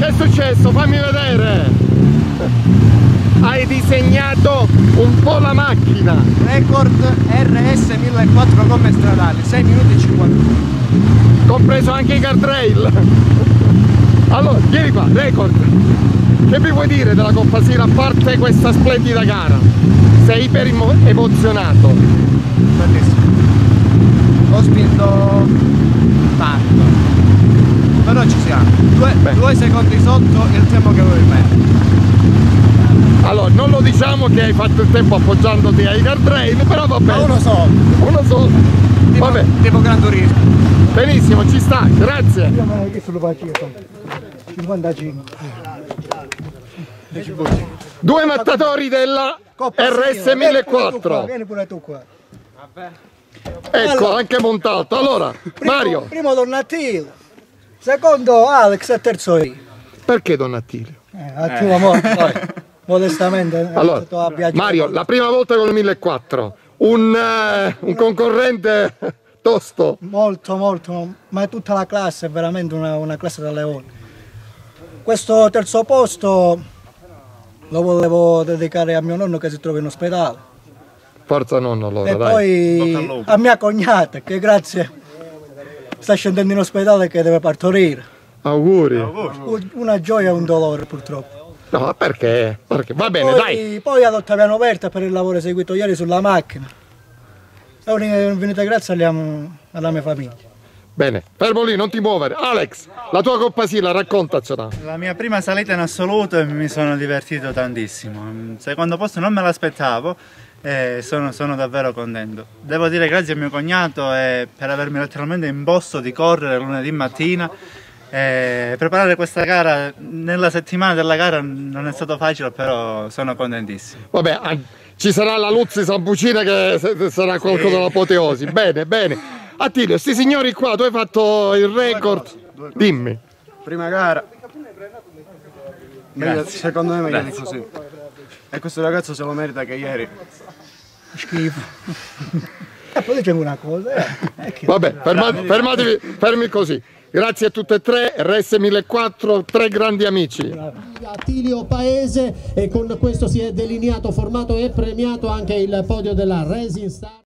Che è successo? Fammi vedere! Hai disegnato un po' la macchina! Record RS 1004 gomme stradali, 6 minuti e 51. Compreso anche i guardrail! Allora, vieni qua, record! Che mi vuoi dire della Coppa Sira a parte questa splendida gara? Sei iper emo- emozionato! Bellissimo. Ho spinto tanto. Però ci siamo. Due, due secondi sotto il tempo che avevo in mente. Allora, non lo diciamo che hai fatto il tempo appoggiandoti ai guardrail, però va Ma bene! uno solo. Uno solo! Tipo, Vabbè, tipo Gran Turismo. benissimo, ci sta, grazie! Io me chiesto lo faccio io. 55. Due mattatori della RS 1004 Vieni pure tu qua. Ecco, anche montato. Allora, Primo, Mario, Primo Donatilo. Secondo Alex e terzo io. perché Don Attilio? Eh, attivo mo- poi, modestamente. eh, Allora. Mario, la prima volta con il 1004, un, eh, un concorrente tosto. Molto, molto, ma tutta la classe è veramente una, una classe da leone. Questo terzo posto lo volevo dedicare a mio nonno che si trova in ospedale. Forza nonno allora, e dai. Poi a mia cognata che grazie sta scendendo in ospedale che deve partorire. Auguri. Una gioia e un dolore purtroppo. No, ma perché? Perché? Va bene, poi, dai. poi ad Ottaviano Verta per il lavoro eseguito ieri sulla macchina. È un'infinita grazie alla, alla mia famiglia. Bene, fermo lì, non ti muovere. Alex, la tua coppa Sila, raccontacela. La mia prima salita in assoluto e mi sono divertito tantissimo. Secondo posto non me l'aspettavo e sono, sono davvero contento. Devo dire grazie a mio cognato e per avermi letteralmente imposto di correre lunedì mattina. E preparare questa gara nella settimana della gara non è stato facile, però sono contentissimo. Vabbè, ci sarà la Luzzi Sambucina che sarà qualcosa dell'apoteosi. Bene, bene. Attilio, sti signori qua, tu hai fatto il record. Dimmi. Prima gara. Meglio- secondo me meglio di così. E questo ragazzo se lo merita che ieri. Schifo. e poi dicevo una cosa. eh, che- Vabbè, fermate- fermatevi, fermi così. Grazie a tutte e tre, RS1004, tre grandi amici. Attilio Paese e con questo si è delineato, formato e premiato anche il podio della Racing Star.